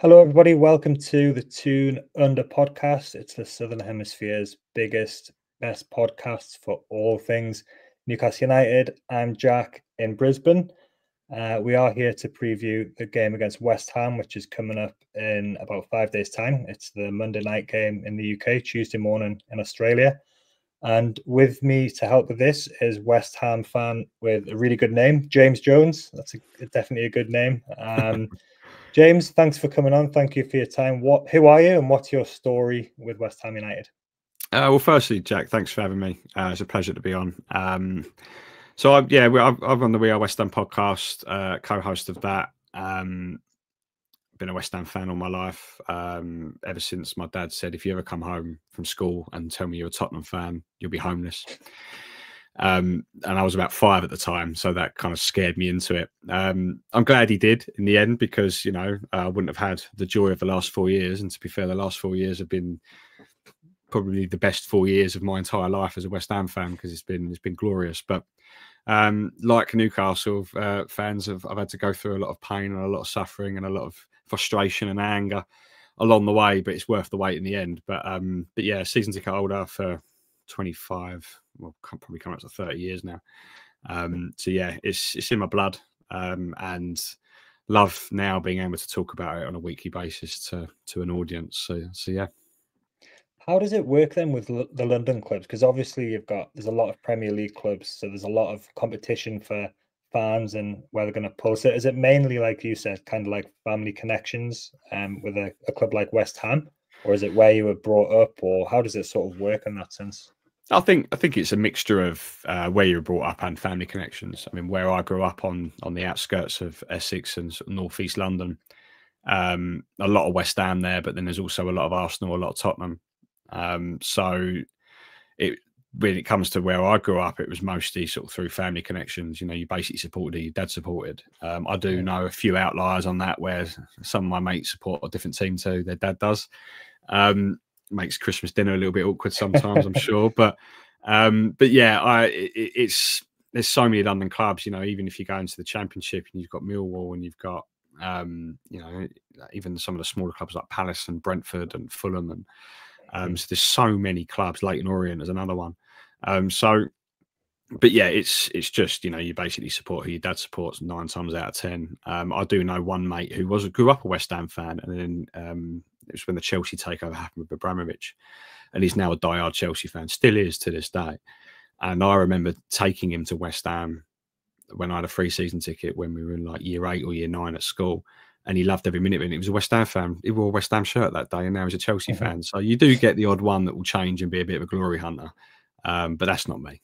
Hello, everybody. Welcome to the Toon Under podcast. It's the Southern Hemisphere's biggest, best podcast for all things Newcastle United. I'm Jack in Brisbane. Uh, we are here to preview the game against West Ham, which is coming up in about five days' time. It's the Monday night game in the UK, Tuesday morning in Australia. And with me to help with this is West Ham fan with a really good name, James Jones. That's a, definitely a good name. Um, James, thanks for coming on. Thank you for your time. What, who are you, and what's your story with West Ham United? Uh, well, firstly, Jack, thanks for having me. Uh, it's a pleasure to be on. Um, so, I, yeah, I've, I've on the We Are West Ham podcast, uh, co-host of that. Um, been a West Ham fan all my life. Um, ever since my dad said, if you ever come home from school and tell me you're a Tottenham fan, you'll be homeless. Um, and I was about five at the time, so that kind of scared me into it. Um, I'm glad he did in the end because you know I wouldn't have had the joy of the last four years. And to be fair, the last four years have been probably the best four years of my entire life as a West Ham fan because it's been it's been glorious. But um, like Newcastle uh, fans, have, I've had to go through a lot of pain and a lot of suffering and a lot of frustration and anger along the way, but it's worth the wait in the end. But um, but yeah, season ticket holder for 25, well, probably coming up to 30 years now. Um, so yeah, it's it's in my blood, um, and love now being able to talk about it on a weekly basis to to an audience. So so yeah. How does it work then with L- the London clubs? Because obviously you've got there's a lot of Premier League clubs, so there's a lot of competition for fans and where they're going to pull. So is it mainly like you said, kind of like family connections um, with a, a club like West Ham, or is it where you were brought up, or how does it sort of work in that sense? I think I think it's a mixture of uh, where you were brought up and family connections. I mean, where I grew up on on the outskirts of Essex and sort of northeast London, um, a lot of West Ham there, but then there's also a lot of Arsenal, a lot of Tottenham. Um, so it when it comes to where I grew up, it was mostly sort of through family connections. You know, you basically supported your dad supported. Um, I do know a few outliers on that where some of my mates support a different team too. Their dad does. Um, makes Christmas dinner a little bit awkward sometimes, I'm sure. But um, but yeah, I it, it's there's so many London clubs. You know, even if you go into the Championship and you've got Millwall and you've got um, you know even some of the smaller clubs like Palace and Brentford and Fulham and um, so there's so many clubs. Leyton Orient is another one. Um, so but yeah, it's it's just you know you basically support who your dad supports nine times out of ten. Um, I do know one mate who was grew up a West Ham fan, and then um, it was when the Chelsea takeover happened with Abramovich, and he's now a diehard Chelsea fan, still is to this day. And I remember taking him to West Ham when I had a free season ticket when we were in like year eight or year nine at school. And he loved every minute of it. He was a West Ham fan. He wore a West Ham shirt that day, and now he's a Chelsea mm-hmm. fan. So you do get the odd one that will change and be a bit of a glory hunter. Um, but that's not me.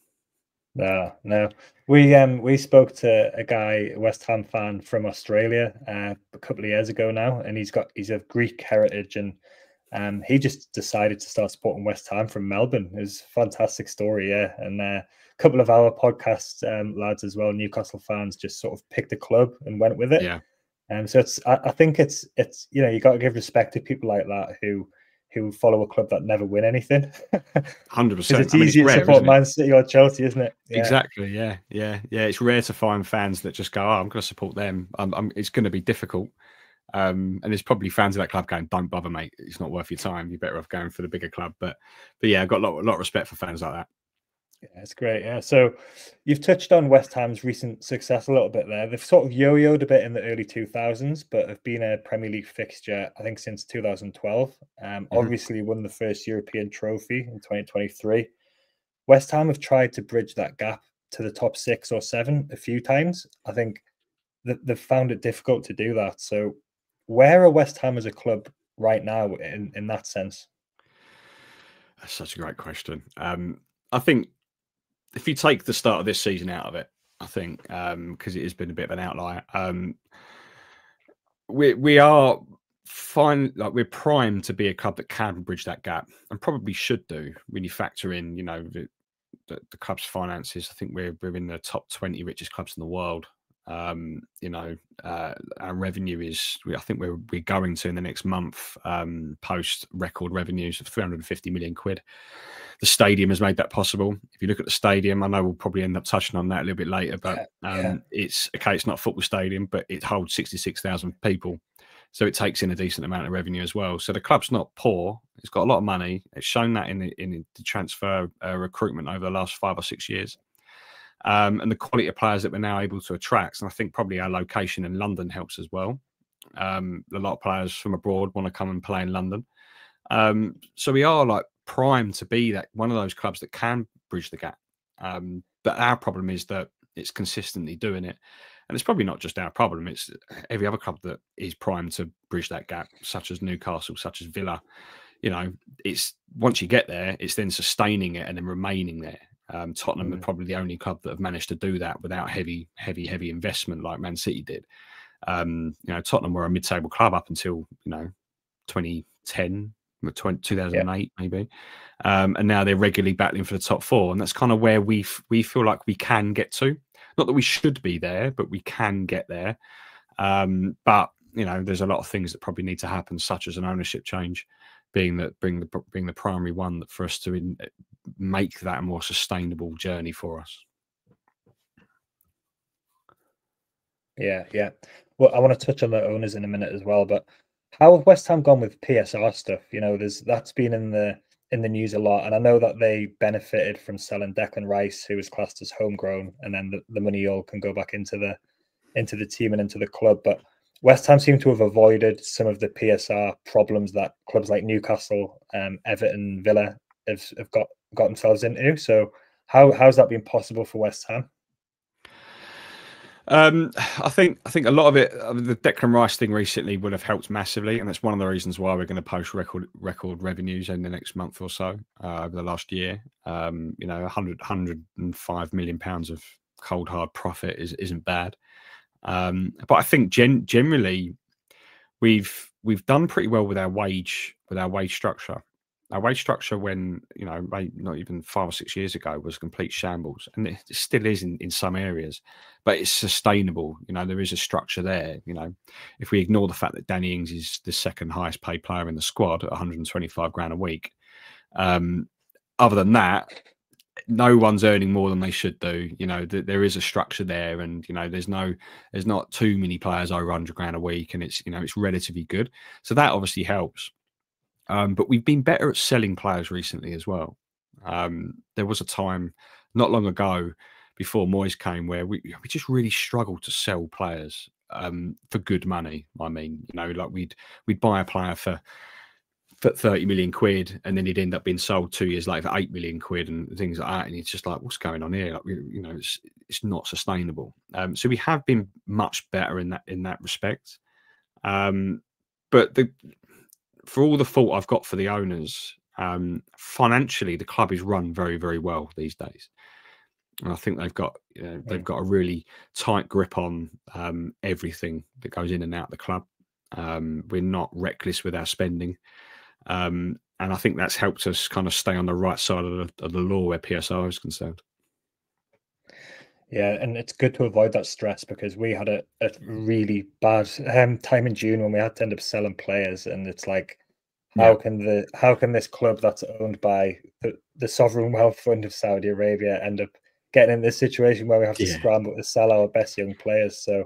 No, no. We um we spoke to a guy, a West Ham fan from Australia, uh, a couple of years ago now, and he's got he's of Greek heritage, and um he just decided to start supporting West Ham from Melbourne. It was a fantastic story, yeah. And uh, a couple of our podcast um, lads as well, Newcastle fans, just sort of picked a club and went with it. Yeah. And um, so it's I, I think it's it's you know you got to give respect to people like that who who follow a club that never win anything. Hundred percent. It's easy to support Man City or Chelsea, isn't it? Yeah. Exactly. Yeah, yeah, yeah. It's rare to find fans that just go, "Oh, I'm going to support them." I'm, I'm, it's going to be difficult. Um, and there's probably fans of that club going, "Don't bother, mate. It's not worth your time. You're better off going for the bigger club." But, but yeah, I've got a lot, a lot of respect for fans like that. It's great. Yeah. So you've touched on West Ham's recent success a little bit there. They've sort of yo-yoed a bit in the early 2000s, but have been a Premier League fixture, I think, since 2012. Um, mm-hmm. Obviously, won the first European trophy in 2023. West Ham have tried to bridge that gap to the top six or seven a few times. I think that they've found it difficult to do that. So, where are West Ham as a club right now in, in that sense? That's such a great question. Um, I think if you take the start of this season out of it, I think because um, it has been a bit of an outlier. Um, we we are fine, like we're primed to be a club that can bridge that gap, and probably should do when you factor in, you know, the, the, the club's finances. I think we're we're in the top twenty richest clubs in the world. Um, you know, uh, our revenue is, I think we're, we're going to in the next month um, post record revenues of 350 million quid. The stadium has made that possible. If you look at the stadium, I know we'll probably end up touching on that a little bit later, but um, yeah. it's okay, it's not a football stadium, but it holds 66,000 people. so it takes in a decent amount of revenue as well. So the club's not poor; it's got a lot of money. It's shown that in the in the transfer uh, recruitment over the last five or six years, um, and the quality of players that we're now able to attract. And I think probably our location in London helps as well. Um, a lot of players from abroad want to come and play in London, um, so we are like primed to be that one of those clubs that can bridge the gap. Um, but our problem is that it's consistently doing it and it's probably not just our problem; it's every other club that is primed to bridge that gap, such as Newcastle, such as Villa. You know, it's once you get there, it's then sustaining it and then remaining there. Um, Tottenham mm. are probably the only club that have managed to do that without heavy, heavy, heavy investment like Man City did. Um, you know, Tottenham were a mid-table club up until you know 2010, 2008 yeah. maybe, um, and now they're regularly battling for the top four, and that's kind of where we we feel like we can get to. Not that we should be there, but we can get there. Um, but you know, there's a lot of things that probably need to happen, such as an ownership change, being that being the being the primary one that for us to in, make that a more sustainable journey for us. Yeah, yeah. Well, I want to touch on the owners in a minute as well, but how have West Ham gone with PSR stuff? You know, there's that's been in the in the news a lot, and I know that they benefited from selling Declan Rice, who was classed as homegrown, and then the, the money all can go back into the into the team and into the club. But West Ham seem to have avoided some of the PSR problems that clubs like Newcastle, um, Everton, Villa have, have got got themselves into. So how how's that been possible for West Ham? Um, I think I think a lot of it, uh, the Declan Rice thing recently would have helped massively, and that's one of the reasons why we're going to post record record revenues in the next month or so uh, over the last year. Um, you know, 100 105 million pounds of cold hard profit is isn't bad, um, but I think gen- generally we've we've done pretty well with our wage with our wage structure our wage structure when you know maybe not even five or six years ago was complete shambles and it still is in, in some areas but it's sustainable you know there is a structure there you know. If we ignore the fact that danny ings is the second highest paid player in the squad at 125 grand a week um, other than that no one's earning more than they should do you know th- there is a structure there and you know there's no there's not too many players over 100 grand a week and it's you know it's relatively good. So that obviously helps um, but we've been better at selling players recently as well. Um, there was a time not long ago before Moyes came where we we just really struggled to sell players um, for good money. I mean, you know, like we'd we'd buy a player for for 30 million quid and then he'd end up being sold two years later for 8 million quid and things like that and it's just like what's going on here like, you know it's it's not sustainable um, so we have been much better in that in that respect um, but the for all the fault I've got for the owners, um, financially the club is run very, very well these days. And I think they've got you know, they've got a really tight grip on um, everything that goes in and out the club. Um, we're not reckless with our spending, um, and I think that's helped us kind of stay on the right side of the, of the law where PSR is concerned. Yeah, and it's good to avoid that stress because we had a, a really bad um, time in June when we had to end up selling players, and it's like, how can the how can this club that's owned by the, the sovereign wealth fund of Saudi Arabia end up getting in this situation where we have to yeah. scramble to sell our best young players? So,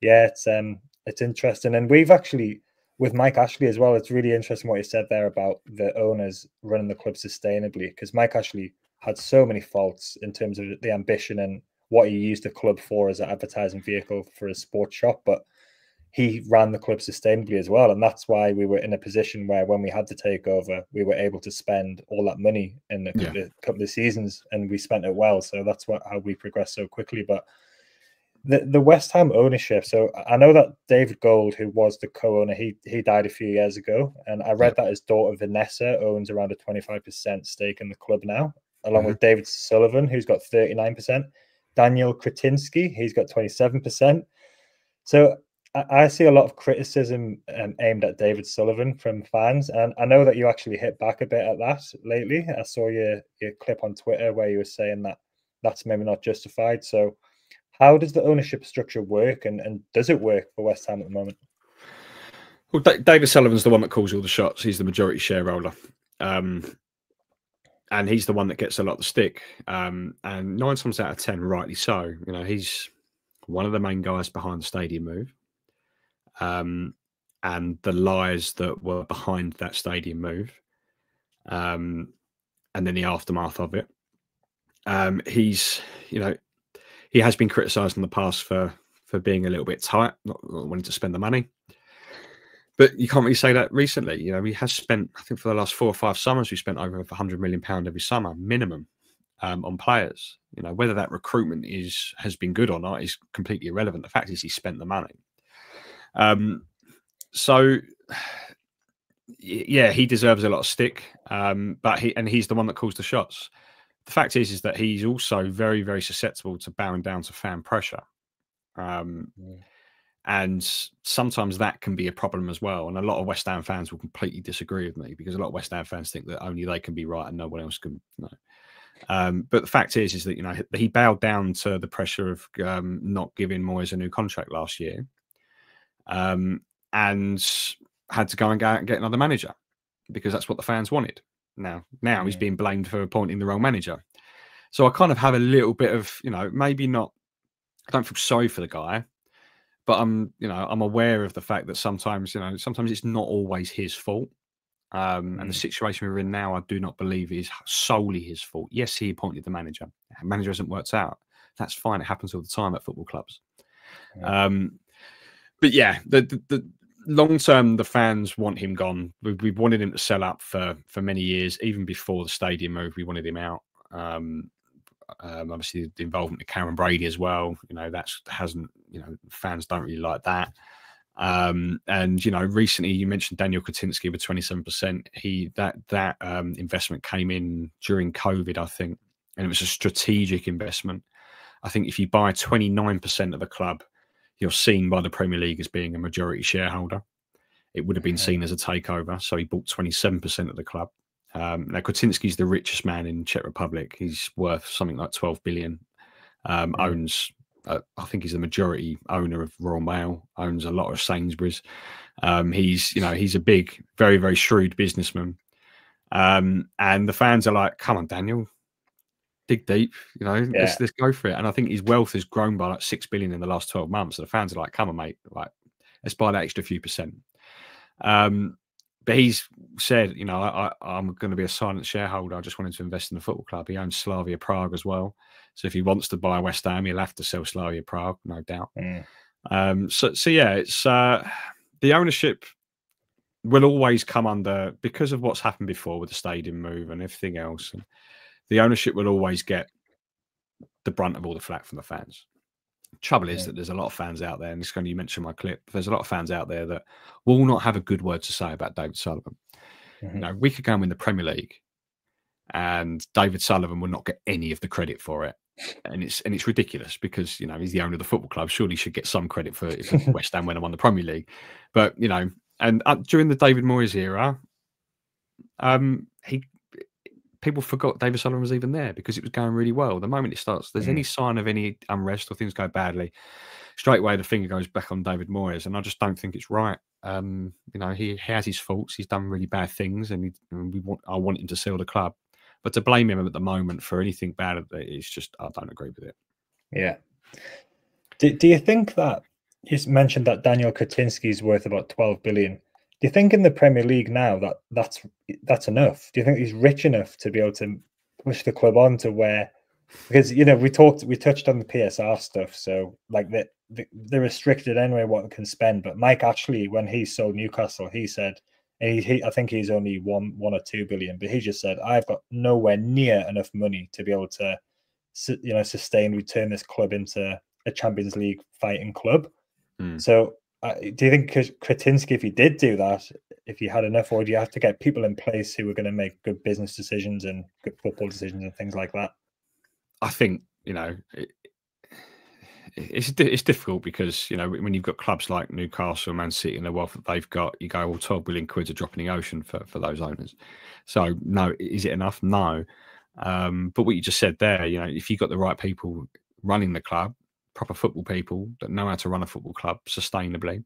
yeah, it's um it's interesting, and we've actually with Mike Ashley as well. It's really interesting what you said there about the owners running the club sustainably because Mike Ashley had so many faults in terms of the ambition and what he used the club for as an advertising vehicle for his sports shop, but he ran the club sustainably as well. And that's why we were in a position where when we had to take over, we were able to spend all that money in a couple, yeah. of, couple of seasons and we spent it well. So that's what how we progressed so quickly. But the, the West Ham ownership. So I know that David Gold, who was the co-owner, he he died a few years ago, and I read that his daughter Vanessa owns around a twenty five percent stake in the club now, along mm-hmm. with David Sullivan, who's got thirty nine percent. Daniel Kretinsky, he's got 27%. So I, see a lot of criticism um, aimed at David Sullivan from fans. And I know that you actually hit back a bit at that lately. I saw your, your clip on Twitter where you were saying that that's maybe not justified. So how does the ownership structure work and, and does it work for West Ham at the moment? Well, David Sullivan's the one that calls all the shots. He's the majority shareholder. Um, and he's the one that gets a lot of the stick. Um, and nine times out of ten, rightly so. You know, he's one of the main guys behind the stadium move. Um, and the lies that were behind that stadium move, um, and then the aftermath of it. Um, he's, you know, he has been criticised in the past for for being a little bit tight, not, not wanting to spend the money. But you can't really say that recently. You know, he has spent, I think, for the last four or five summers, we spent over a hundred million pound every summer minimum um, on players. You know, whether that recruitment is has been good or not is completely irrelevant. The fact is, he spent the money. Um, so, yeah, he deserves a lot of stick. Um, but he and he's the one that calls the shots. The fact is, is that he's also very, very susceptible to bowing down to fan pressure. Um, yeah and sometimes that can be a problem as well. And a lot of West Ham fans will completely disagree with me because a lot of West Ham fans think that only they can be right and no one else can. No. Um, but the fact is, is that you know he bowed down to the pressure of um, not giving Moyes a new contract last year, um, and had to go and go get another manager because that's what the fans wanted. Now, now yeah. he's being blamed for appointing the wrong manager. So I kind of have a little bit of, you know, maybe not. I don't feel sorry for the guy but I'm, you know, I'm aware of the fact that sometimes, you know, sometimes it's not always his fault. Um, and the mm. situation we're in now, I do not believe is solely his fault. Yes, he appointed the manager. The manager hasn't worked out. That's fine. It happens all the time at football clubs. Yeah. Um, but yeah, the, the, the long term, the fans want him gone. We, we wanted him to sell up for for many years, even before the stadium move. We wanted him out. Um, um, obviously, the involvement of Karren Brady as well. You know, that hasn't. You know, fans don't really like that. Um, and you know, recently you mentioned Daniel Kretinsky with twenty seven percent. He that that um, investment came in during COVID, I think, and it was a strategic investment. I think if you buy twenty nine percent of the club, you're seen by the Premier League as being a majority shareholder. It would have been seen as a takeover, so he bought twenty seven percent of the club. Um, now, Kretinsky's the richest man in Czech Republic. He's worth something like 12 billion. Um, mm. Owns, uh, I think he's the majority owner of Royal Mail. Owns a lot of Sainsbury's. Um, he's, you know, he's a big, very, very shrewd businessman. Um, and the fans are like, "Come on, Daniel, dig deep. You know, yeah. let's let's go for it." And I think his wealth has grown by like six billion in the last 12 months. So the fans are like, "Come on, mate, like let's buy that extra few percent." Um, but he's said, you know, I, am going to be a silent shareholder. I just wanted to invest in the football club. He owns Slavia Prague as well. So if he wants to buy West Ham, he'll have to sell Slavia Prague, no doubt. Mm. Um, so, so yeah, it's uh, the ownership will always come under because of what's happened before with the stadium move and everything else. And the ownership will always get the brunt of all the flack from the fans. Trouble is yeah. that there's a lot of fans out there, and it's going to you mentioned my clip. There's a lot of fans out there that will not have a good word to say about David Sullivan. Mm-hmm. You know, we could go and win the Premier League, and David Sullivan will not get any of the credit for it. And it's and it's ridiculous because you know he's the owner of the football club. Surely he should get some credit for, for West Ham when I won the Premier League. But you know, and uh, during the David Moyes era, um, he people forgot David Sullivan was even there because it was going really well. The moment it starts, there's mm. any sign of any unrest or things go badly, straight away the finger goes back on David Moyes, and I just don't think it's right. Um, you know, he, he, has his faults. He's done really bad things, and, he, and we want I want him to seal the club, but to blame him at the moment for anything bad, it's just I don't agree with it. Yeah. Do, do you think that you mentioned that Daniel Kretinsky is worth about 12 billion? Do you think in the Premier League now that that's that's enough? Do you think he's rich enough to be able to push the club on to where? Because you know we talked, we touched on the PSR stuff, so like the, the they're restricted anyway what they can spend. But Mike Ashley, when he sold Newcastle, he said, and he, he, I think he's only one one or two billion, but he just said, I've got nowhere near enough money to be able to, you know, sustain, return this club into a Champions League fighting club. Mm. So do you think Kretinsky, if he did do that, if he had enough, or do you have to get people in place who are going to make good business decisions and good football decisions and things like that? I think you know it, it's it's difficult because you know when you've got clubs like Newcastle, Man City, and the wealth that they've got, you go, well, twelve billion quid are dropping in the ocean for for those owners. So no, is it enough? No. Um, but what you just said there, you know, if you've got the right people running the club, proper football people that know how to run a football club sustainably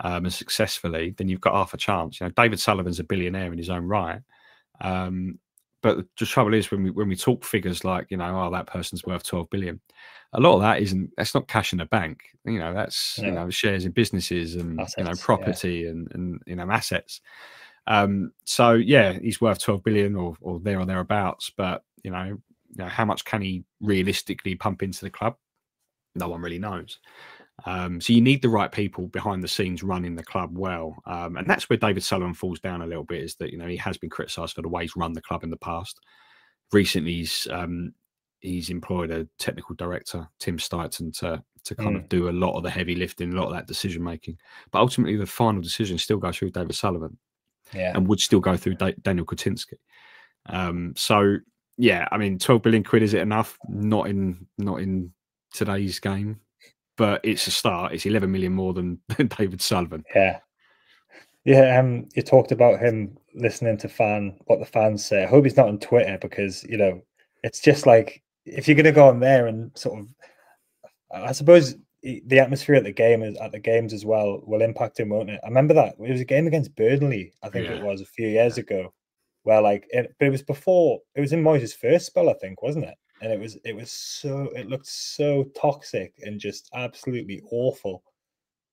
um, and successfully, then you've got half a chance. You know, David Sullivan's a billionaire in his own right, um, but the trouble is when we when we talk figures like you know, oh, that person's worth twelve billion, a lot of that isn't that's not cash in the bank. You know, that's you know shares in businesses and assets, you know property yeah. and and you know assets. Um, so yeah, he's worth twelve billion or or there or thereabouts. But you know, you know, how much can he realistically pump into the club? No one really knows. Um, so you need the right people behind the scenes running the club well, um, and that's where David Sullivan falls down a little bit. Is that you know he has been criticised for the way he's run the club in the past. Recently, he's um, he's employed a technical director, Tim Steidten, to to kind mm. of do a lot of the heavy lifting, a lot of that decision making. But ultimately, the final decision still goes through David Sullivan, yeah. and would still go through da- Daniel Kawczynski. Um, so yeah, I mean, twelve billion quid is it enough? Not in not in today's game but it's a start. It's 11 million more than, than David Sullivan. Yeah. Yeah, um, you talked about him listening to fan what the fans say. I hope he's not on Twitter because you know it's just like if you're going to go on there and sort of, I suppose the atmosphere at the game is at the games as well will impact him, won't it? I remember that it was a game against Burnley, I think yeah. it was a few years ago, where like, it, but it was before it was in Moyes' first spell, I think, wasn't it? And it was it was so it looked so toxic and just absolutely awful.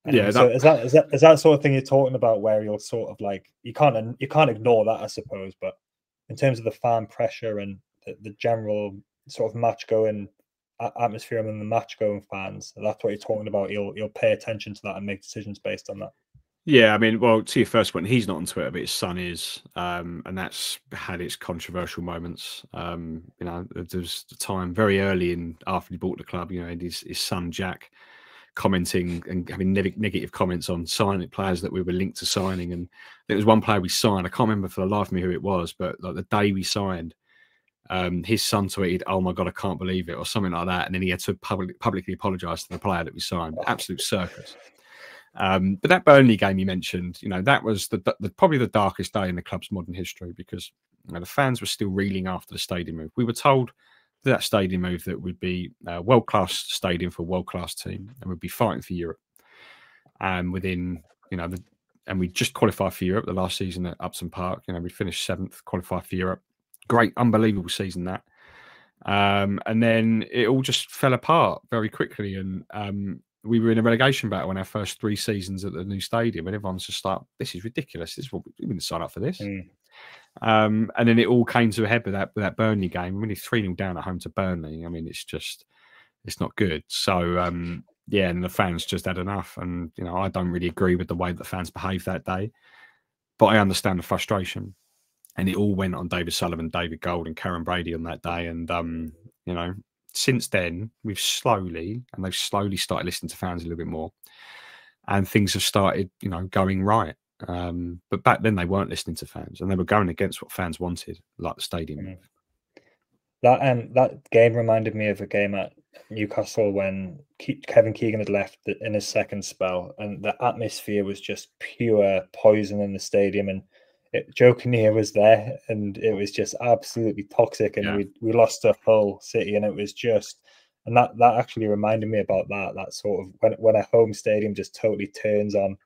And yeah, um, so that... is that is that is that sort of thing you're talking about where you're sort of like you can't you can't ignore that I suppose, but in terms of the fan pressure and the, the general sort of match going atmosphere among the match going fans, that's what you're talking about. You'll you'll pay attention to that and make decisions based on that. Yeah, I mean, well, to your first point, he's not on Twitter, but his son is, um, and that's had its controversial moments. Um, you know, there was a time very early in after he bought the club, you know, his, his son Jack commenting and having ne- negative comments on signing players that we were linked to signing. And there was one player we signed. I can't remember for the life of me who it was, but like the day we signed, um, his son tweeted, "Oh my god, I can't believe it," or something like that, and then he had to public, publicly apologise to the player that we signed. Absolute circus. Um, but that Burnley game you mentioned, you know, that was the, the, probably the darkest day in the club's modern history because you know, the fans were still reeling after the stadium move. We were told that stadium move that would be a world class stadium for a world class team and would be fighting for Europe. And within, you know, the, and we just qualified for Europe the last season at Upton Park. You know, we finished seventh, qualified for Europe. Great, unbelievable season that. Um, and then it all just fell apart very quickly. And um, we were in a relegation battle in our first three seasons at the new stadium, and everyone's just like, "This is ridiculous. This is what we didn't sign up for this." Mm. Um, and then it all came to a head with that with that Burnley game. We're only three 0 down at home to Burnley. I mean, it's just it's not good. So um, yeah, and the fans just had enough. And you know, I don't really agree with the way the fans behaved that day, but I understand the frustration. And it all went on David Sullivan, David Gold, and Karren Brady on that day. And um, you know, since then, we've slowly, and they've slowly started listening to fans a little bit more, and things have started, you know, going right. Um, but back then, they weren't listening to fans, and they were going against what fans wanted, like the stadium. Mm. That um, that game reminded me of a game at Newcastle when Ke- Kevin Keegan had left in his second spell, and the atmosphere was just pure poison in the stadium, and it, Joe Kinnear was there, and it was just absolutely toxic. And yeah. we we lost a whole city, and it was just, and that that actually reminded me about that. That sort of when when a home stadium just totally turns on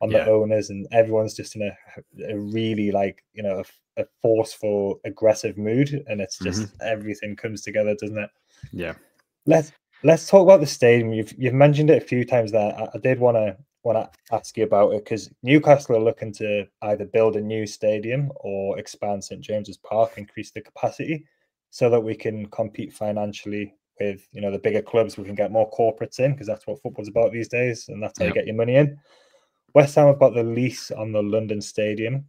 on yeah. the owners, and everyone's just in a, a really like you know a, a forceful, aggressive mood, and it's just mm-hmm. everything comes together, doesn't it? Yeah. Let's let's talk about the stadium. You've you've mentioned it a few times there. I, I did want to want to ask you about it because Newcastle are looking to either build a new stadium or expand St James's Park, increase the capacity, so that we can compete financially with you know the bigger clubs. We can get more corporates in because that's what football's about these days, and that's how yep. you get your money in. West Ham have got the lease on the London Stadium.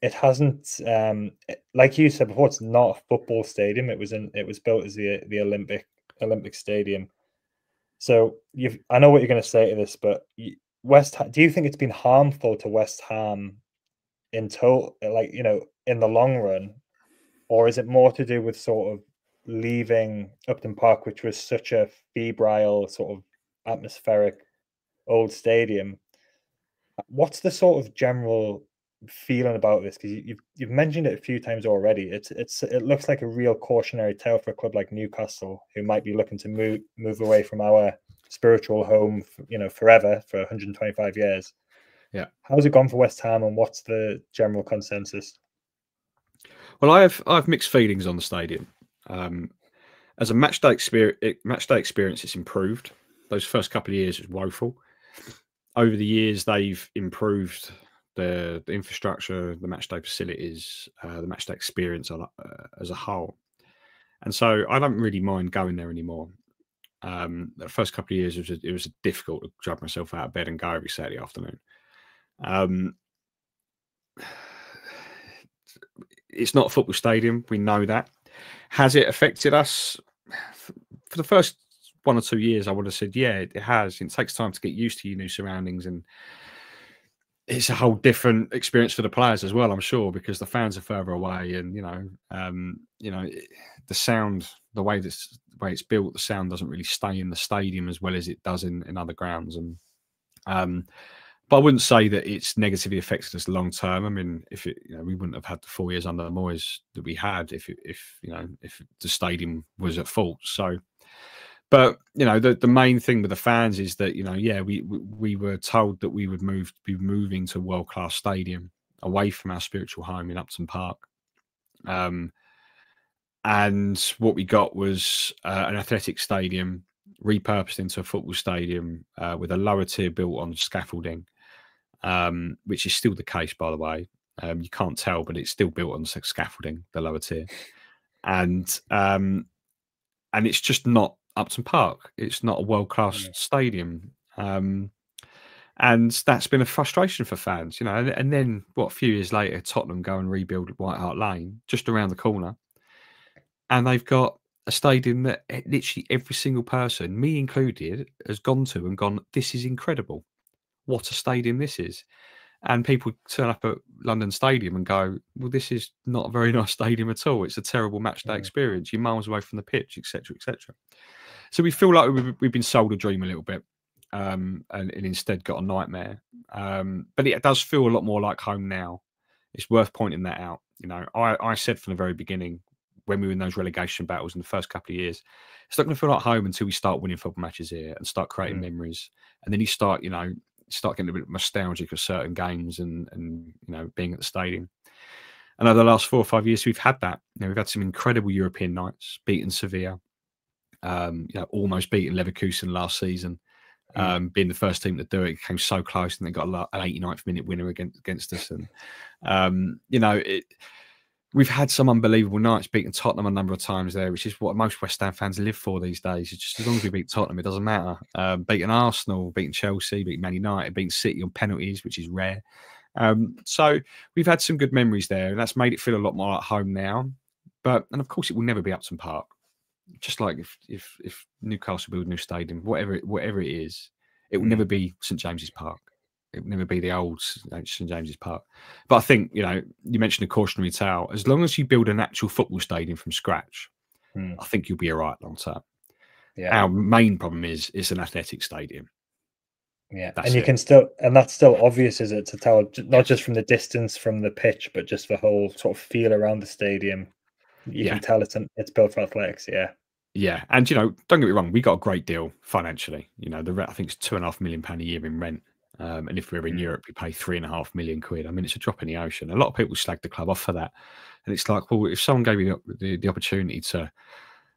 It hasn't, um, like you said before, it's not a football stadium. It was in, it was built as the the Olympic Olympic Stadium so you've, I know what you're going to say to this, but West, do you think it's been harmful to West Ham in total, eh, like you know, in the long run, or is it more to do with sort of leaving Upton Park, which was such a febrile sort of atmospheric old stadium? What's the sort of general feeling about this? Because you've you've mentioned it a few times already. It's it's it looks like a real cautionary tale for a club like Newcastle, who might be looking to move move away from our spiritual home, you know, forever for 125 years. Yeah. How's it gone for West Ham, and what's the general consensus? Well, I have I have mixed feelings on the stadium. Um, as a match day experience, match day experience, it's improved. Those first couple of years was woeful. Over the years, they've improved the, the infrastructure, the match day facilities, uh, the match day experience uh, as a whole. And so I don't really mind going there anymore. Um, the first couple of years, it was, it was difficult to drag myself out of bed and go every Saturday afternoon. Um, it's not a football stadium. We know that. Has it affected us? For the first one or two years, I would have said, yeah, it has. It takes time to get used to your new surroundings and it's a whole different experience for the players as well, I'm sure, because the fans are further away, and you know, um, you know, the sound, the way this the way it's built, the sound doesn't really stay in the stadium as well as it does in, in other grounds, and um, but I wouldn't say that it's negatively affected us long term. I mean, if it, you know, we wouldn't have had the four years under the Moyes that we had if if you know if the stadium was at fault. So but you know the, the main thing with the fans is that you know yeah we we were told that we would move be moving to a world class stadium away from our spiritual home in Upton Park. Um and what we got was uh, an athletic stadium repurposed into a football stadium uh, with a lower tier built on scaffolding um which is still the case by the way. Um you can't tell but it's still built on scaffolding the lower tier. And um and it's just not Upton Park. It's not a world class mm. stadium. Um, and that's been a frustration for fans, you know. And, and, then, what, a few years later, Tottenham go and rebuild White Hart Lane just around the corner. And they've got a stadium that literally every single person, me included, has gone to and gone, This is incredible. What a stadium this is. And people turn up at London Stadium and go, Well, this is not a very nice stadium at all. It's a terrible match day experience. You're miles away from the pitch, etc., etc. So we feel like we've, we've been sold a dream a little bit, um, and, and, instead got a nightmare. Um, but it does feel a lot more like home now. It's worth pointing that out. You know, I, I said from the very beginning when we were in those relegation battles in the first couple of years, it's not going to feel like home until we start winning football matches here and start creating mm. memories. And then you start, you know, start getting a bit nostalgic of certain games and and you know being at the stadium. And over the last four or five years, we've had that. You know, we've had some incredible European nights, beating Sevilla, um, you know, almost beating Leverkusen last season, um, being the first team to do it. it. Came so close, and they got an 89th minute winner against against us. And um, you know, it, we've had some unbelievable nights, beating Tottenham a number of times there, which is what most West Ham fans live for these days. It's just as long as we beat Tottenham, it doesn't matter. Um, beating Arsenal, beating Chelsea, beating Man United, beating City on penalties, which is rare. Um, so we've had some good memories there, and that's made it feel a lot more at home now. But and of course, it will never be Upton Park just like if if if Newcastle build a new stadium, whatever it, whatever it is, it will mm. never be St James's Park. It will never be the old St James's Park. But I think you know you mentioned a cautionary tale. As long as you build an actual football stadium from scratch, mm. I think you'll be all right long term. Yeah. Our main problem is it's an athletic stadium. Yeah, that's and you it. can still, and that's still obvious, is it, to tell not just from the distance from the pitch, but just the whole sort of feel around the stadium you yeah. can tell it's an, it's built for athletics. Yeah. Yeah, and you know, don't get me wrong, we got a great deal financially. You know, the rent I think it's two and a half million pound a year in rent. Um, and if we are in mm. Europe, we pay three and a half million quid. I mean, it's a drop in the ocean. A lot of people slag the club off for that, and it's like, well, if someone gave you the, the, the opportunity to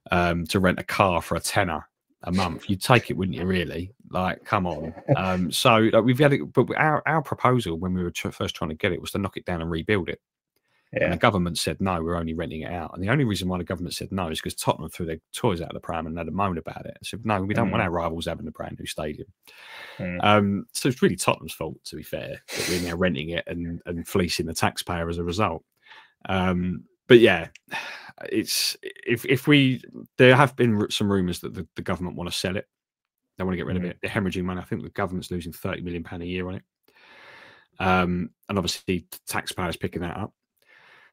um, to rent a car for a tenner a month, you'd take it, wouldn't you? Really? Like, come on. Um, so like, we've had it, but our our proposal when we were tr- first trying to get it was to knock it down and rebuild it. Yeah. And the government said no, we're only renting it out. And the only reason why the government said no is because Tottenham threw their toys out of the pram and had a moan about it. So no, we don't mm. want our rivals having a brand new stadium. Mm. Um, so it's really Tottenham's fault, to be fair, that we're now renting it and, and fleecing the taxpayer as a result. Um, but yeah, it's if if we there have been some rumours that the, the, government want to sell it, they want to get rid mm. of it. They're hemorrhaging money. I think the government's losing thirty million pound a year on it. Um, and obviously taxpayers picking that up.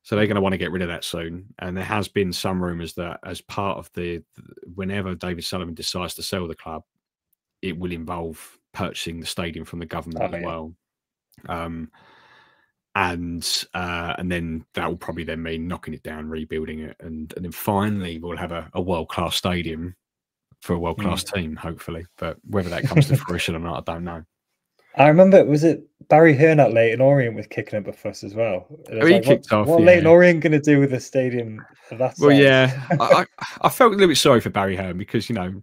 So they're going to want to get rid of that soon. And there has been some rumours that as part of the, whenever David Sullivan decides to sell the club, it will involve purchasing the stadium from the government oh, as yeah. well. Um, and uh, and then that will probably then mean knocking it down, rebuilding it, and and then finally we'll have a, a world class stadium for a world class mm. team, hopefully. But whether that comes to fruition or not, I don't know. I remember was it Barry Hearn at Leyton Orient was kicking up a fuss as well. Oh, he like, kicked what, off. What yeah. Leyton Orient going to do with the stadium? That well, yeah, I, I, felt a little bit sorry for Barry Hearn because you know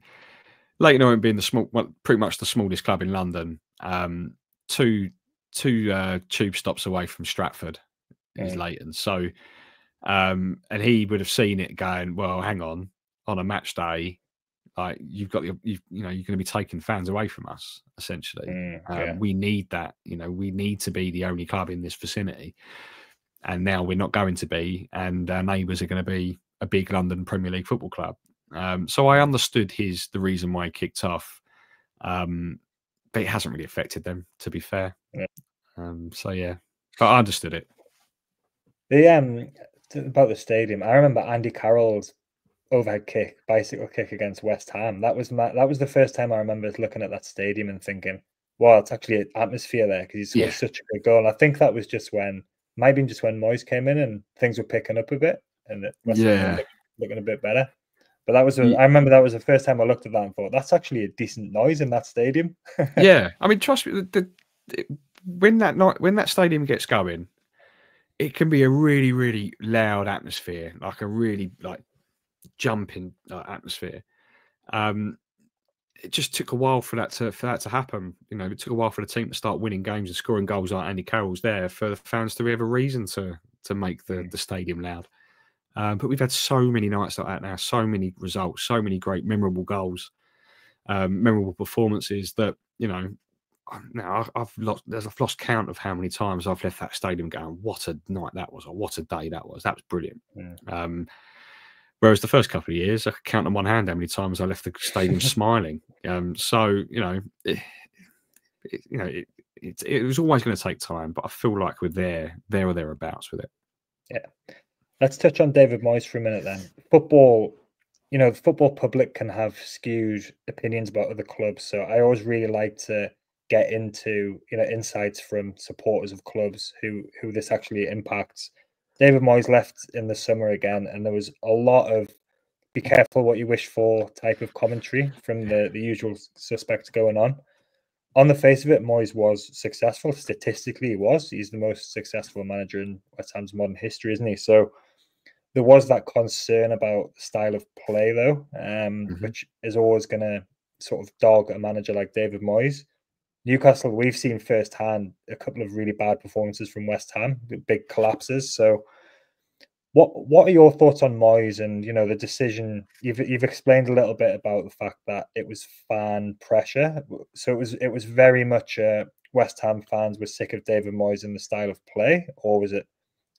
Leyton Orient being the small, well, pretty much the smallest club in London, um, two two uh, tube stops away from Stratford is mm. Leyton. So, um, and he would have seen it going. Well, hang on, on a match day, like you've got the you you know you're going to be taking fans away from us essentially. Mm, yeah. um, we need that. You know, we need to be the only club in this vicinity, and now we're not going to be, and our neighbours are going to be a big London Premier League football club. Um, so I understood his the reason why he kicked off, um, but it hasn't really affected them, to be fair. Yeah. Um, so yeah, but I understood it. The um about the stadium, I remember Andy Carroll's overhead kick, bicycle kick against West Ham. That was my, that was the first time I remember looking at that stadium and thinking, "Wow, it's actually an atmosphere there." Because he scored yeah. such a good goal. And I think that was just when, might have been just when Moyes came in and things were picking up a bit, and it West yeah, looking a bit better. But that was, I remember that was the first time I looked at that and thought, that's actually a decent noise in that stadium. yeah, I mean, trust me, the, the, when that night, when that stadium gets going, it can be a really, really loud atmosphere, like a really like jumping uh, atmosphere. Um, it just took a while for that to for that to happen. You know, it took a while for the team to start winning games and scoring goals like Andy Carroll's there for the fans to have a reason to to make the the stadium loud. Um, but we've had so many nights like that now, so many results, so many great, memorable goals, um, memorable performances that you know. Now I've lost. There's I've lost count of how many times I've left that stadium going. What a night that was, or what a day that was. That was brilliant. Yeah. Um, whereas the first couple of years, I could count on one hand how many times I left the stadium smiling. Um, so you know, it, it, you know, it, it, it was always going to take time, but I feel like we're there, there or thereabouts with it. Yeah. Let's touch on David Moyes for a minute then. Football, you know, the football public can have skewed opinions about other clubs. So I always really like to get into, you know, insights from supporters of clubs who who this actually impacts. David Moyes left in the summer again, and there was a lot of be careful what you wish for type of commentary from the, the usual suspects going on. On the face of it, Moyes was successful. Statistically, he was. He's the most successful manager in West Ham's modern history, isn't he? So there was that concern about style of play, though, um, mm-hmm. which is always going to sort of dog a manager like David Moyes. Newcastle, we've seen firsthand a couple of really bad performances from West Ham, big collapses. So, what what are your thoughts on Moyes and you know the decision? You've you've explained a little bit about the fact that it was fan pressure. So it was it was very much uh, West Ham fans were sick of David Moyes and the style of play, or was it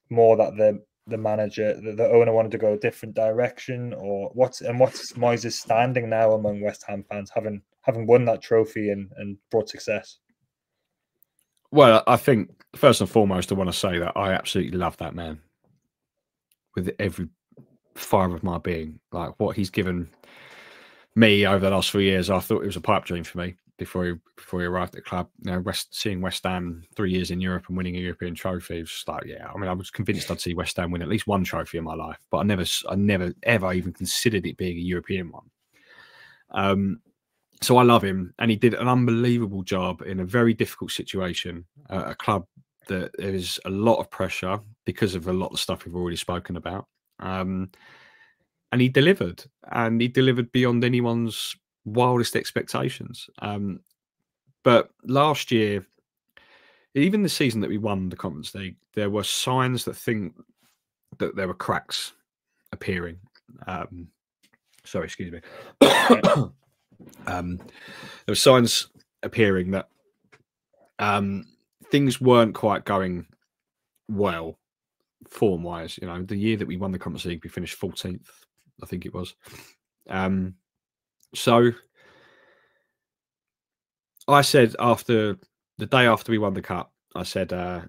more that the the manager, the, the, owner wanted to go a different direction, or what's and what's Moyes' standing now among West Ham fans, having having won that trophy and, and brought success? Well, I think first and foremost, I want to say that I absolutely love that man with every fibre of my being. Like what he's given me over the last few years, I thought it was a pipe dream for me before he before he arrived at the club. You know, West seeing West Ham three years in Europe and winning a European trophy was like, yeah. I mean, I was convinced I'd see West Ham win at least one trophy in my life, but I never, I never ever even considered it being a European one. Um, so I love him, and he did an unbelievable job in a very difficult situation. Uh, a club that there is a lot of pressure because of a lot of stuff we've already spoken about. Um, and he delivered, and he delivered beyond anyone's wildest expectations. Um, but last year, even the season that we won the Conference League, there were signs that think that there were cracks appearing. Um, sorry, excuse me. um, there were signs appearing that um, things weren't quite going well form wise. You know, the year that we won the Conference League, we finished 14th, I think it was. Um, so I said after the day after we won the cup, I said uh,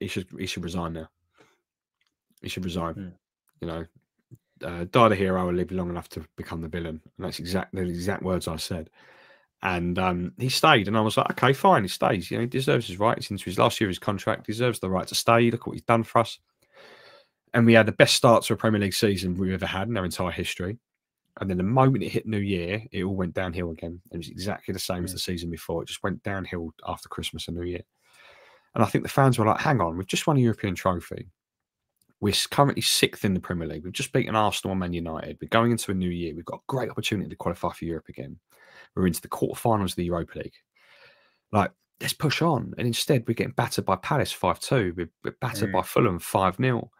he should he should resign now. He should resign. Mm. You know, uh, die the hero will live long enough to become the villain. And that's exactly the exact words I said. And um, he stayed, and I was like, okay, fine, he stays. You know, he deserves his right. into his last year of his contract, he deserves the right to stay. Look what he's done for us. And we had the best start to a Premier League season we've ever had in our entire history. And then the moment it hit New Year, it all went downhill again. It was exactly the same as Mm. the season before. It just went downhill after Christmas and New Year. And I think the fans were like, hang on, we've just won a European trophy. We're currently sixth in the Premier League. We've just beaten Arsenal and Man United. We're going into a new year. We've got a great opportunity to qualify for Europe again. We're into the quarterfinals of the Europa League. Like, let's push on. And instead, we're getting battered by Palace 5 2. We're, we're battered Mm. by Fulham 5 0.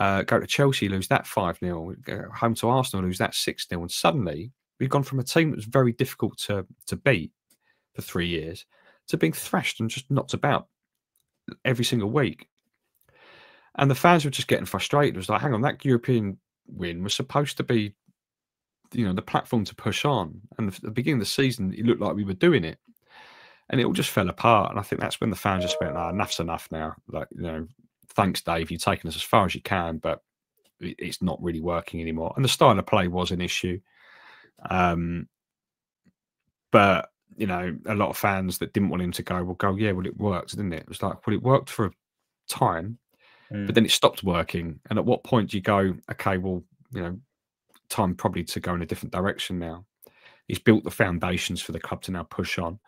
Uh, go to Chelsea, lose that 5 0. Home to Arsenal, lose that 6 0. And suddenly, we've gone from a team that was very difficult to, to beat for three years to being thrashed and just knocked about every single week. And the fans were just getting frustrated. It was like, hang on, that European win was supposed to be, you know, the platform to push on. And at the beginning of the season, it looked like we were doing it. And it all just fell apart. And I think that's when the fans just went, nah, enough's enough now. Like, you know, thanks, Dave. You've taken us as far as you can, but it's not really working anymore. And the style of play was an issue. Um, but you know, a lot of fans that didn't want him to go will go, yeah, well, it worked, didn't it? It was like, well, it worked for a time, Mm. but then it stopped working. And at what point do you go, okay, well, you know, time probably to go in a different direction now? He's built the foundations for the club to now push on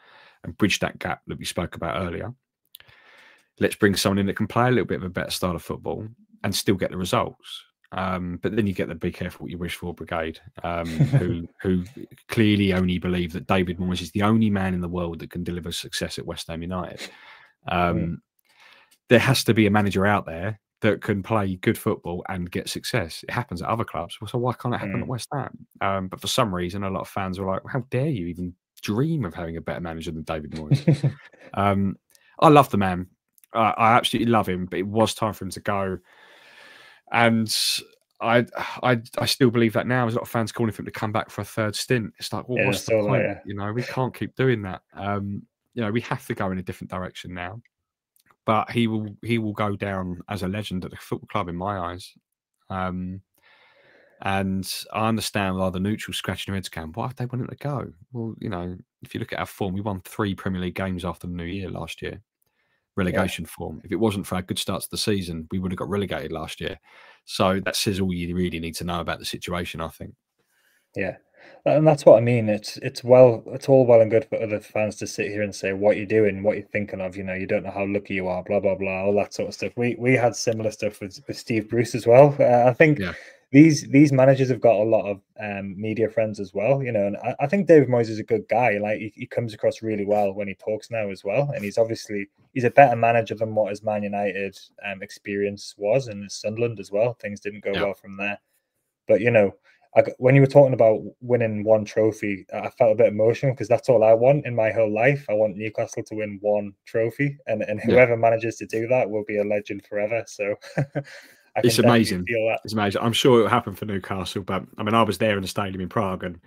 and bridge that gap that we spoke about earlier. Let's bring someone in that can play a little bit of a better style of football and still get the results. Um, but then you get the be careful what you wish for brigade, um, who who clearly only believe that David Moyes is the only man in the world that can deliver success at West Ham United. Um, There has to be a manager out there that can play good football and get success. It happens at other clubs, so why can't it happen Mm. at West Ham? Um, but for some reason, a lot of fans were like, "How dare you even dream of having a better manager than David Moyes?" Um, I love the man. I, I absolutely love him, but it was time for him to go. And I, I, I still believe that now. There's a lot of fans calling for him to come back for a third stint. It's like, well, Yeah, what's the point? yeah. You know, we can't keep doing that. Um, you know, we have to go in a different direction now. But he will, he will go down as a legend at the football club in my eyes. Um, and I understand why the neutrals scratching their heads going, why have they wanted to go? Well, you know, if you look at our form, we won three Premier League games after the new year last year, relegation form. If it wasn't for our good starts to the season, we would have got relegated last year. So that says all you really need to know about the situation, I think. Yeah, and that's what I mean. It's it's well, it's all well and good for other fans to sit here and say what you're doing, what you're thinking of. You know, you don't know how lucky you are, blah blah blah, all that sort of stuff. We we had similar stuff with, with Steve Bruce as well. Uh, I think Yeah. These these managers have got a lot of um, media friends as well. You know, and I, I think David Moyes is a good guy. Like he, he comes across really well when he talks now as well, and he's obviously he's a better manager than what his Man United um, experience was, and his Sunderland as well. Things didn't go Yeah. well from there, but you know. I, when you were talking about winning one trophy, I felt a bit emotional because that's all I want in my whole life. I want Newcastle to win one trophy, and, and Yeah. whoever manages to do that will be a legend forever. So It's amazing. It's amazing. I'm sure it'll happen for Newcastle, but I mean, I was there in the stadium in Prague and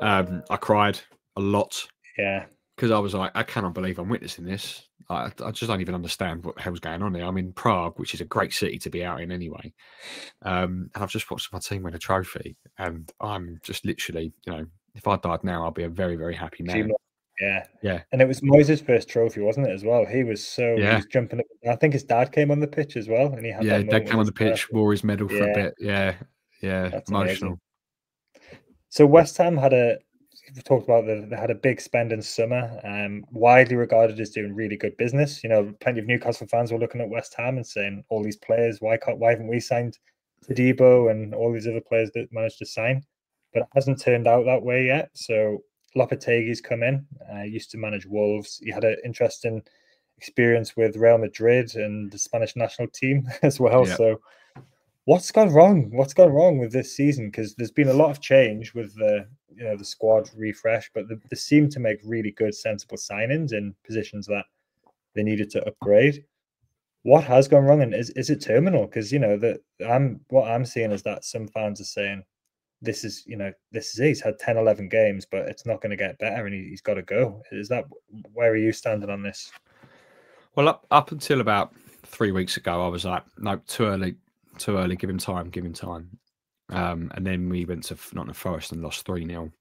um, I cried a lot Yeah, because I was like, I cannot believe I'm witnessing this. I, I just don't even understand what the hell's going on here. I'm in Prague, which is a great city to be out in anyway. Um, and I've just watched my team win a trophy, and I'm just literally, you know, if I died now, I'll be a very, very happy man. Yeah, Yeah. And it was Moyes' first trophy, wasn't it? As well, he was so he was jumping. Up. I think his dad came on the pitch as well, and he had Yeah, Dad came on the pitch, wore his medal for Yeah. a bit. Yeah, yeah, That's amazing. emotional. So West Ham had a we talked about the, they had a big spend in summer, um, widely regarded as doing really good business. You know, plenty of Newcastle fans were looking at West Ham and saying, "All these players, why can't why haven't we signed Todibo and all these other players that managed to sign?" But it hasn't turned out that way yet. So Lopetegui's come in. Uh, used to manage Wolves. He had an interesting experience with Real Madrid and the Spanish national team as well. Yeah. So what's gone wrong? What's gone wrong with this season? Because there's been a lot of change with the you know the squad refresh, but the, they seem to make really good, sensible signings in positions that they needed to upgrade. What has gone wrong, and is is it terminal? Because you know that I'm what I'm seeing is that some fans are saying this is you know this is it. he's had 10 11 games but it's not going to get better and he, he's got to go is that where are you standing on this Well, up, up until about three weeks ago, I was like, no, too early, too early. Give him time, give him time. Um, and then we went to Nottingham Forest and lost 3 0.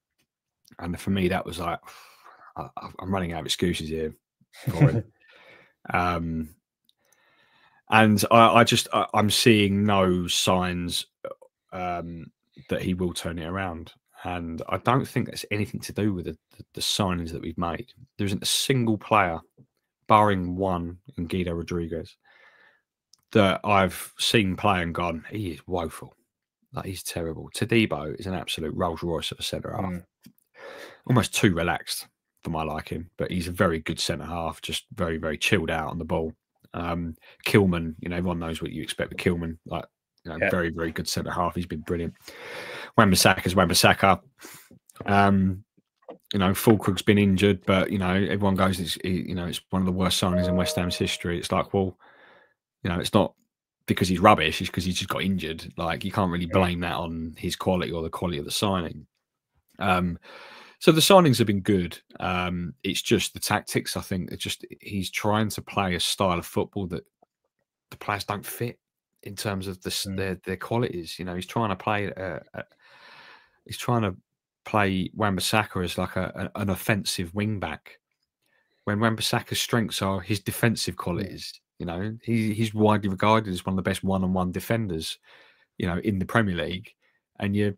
And for me, that was like, I, I'm running out of excuses here for him. um, and I, I just, I, I'm seeing no signs um, that he will turn it around. And I don't think that's anything to do with the, the, the signings that we've made. There isn't a single player, barring one in Guido Rodriguez, that I've seen play and gone, he is woeful. Like he's terrible. Todibo is an absolute Rolls Royce of a centre half. Mm. Almost too relaxed for my liking, but he's a very good centre half, just very, very chilled out on the ball. Um, Kilman, you know, everyone knows what you expect with Kilman, like you know, yeah. very, very good centre half. He's been brilliant. Wan-Bissaka's Wan-Bissaka. Um, you know, Füllkrug's been injured, but you know, everyone goes, it's you know, it's one of the worst signings in West Ham's history. It's like, well, you know, it's not because he's rubbish; it's because he's just got injured. Like you can't really blame that on his quality or the quality of the signing. Um, so the signings have been good. Um, it's just the tactics. I think it's just he's trying to play a style of football that the players don't fit in terms of the, mm. their their qualities. You know, he's trying to play. Uh, uh, he's trying to play Wan-Bissaka as like a, a, an offensive wing back, when Wan-Bissaka's strengths are his defensive qualities. You know, he, he's widely regarded as one of the best one-on-one defenders. You know, in the Premier League, and you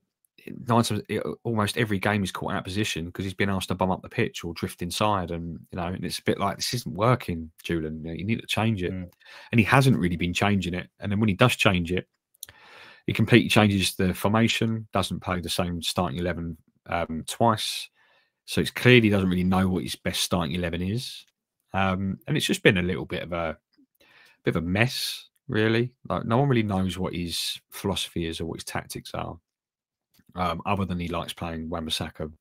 nine times almost every game he's caught out of position because he's been asked to bum up the pitch or drift inside, and you know, and it's a bit like this isn't working, Julian. You, know, you need to change it, mm. and he hasn't really been changing it. And then when he does change it, he completely changes the formation, doesn't play the same starting eleven um, twice, so it's clearly he doesn't really know what his best starting eleven is, um, and it's just been a little bit of a bit of a mess. Really, like no one really knows what his philosophy is or what his tactics are um, other than he likes playing Wan-Bissaka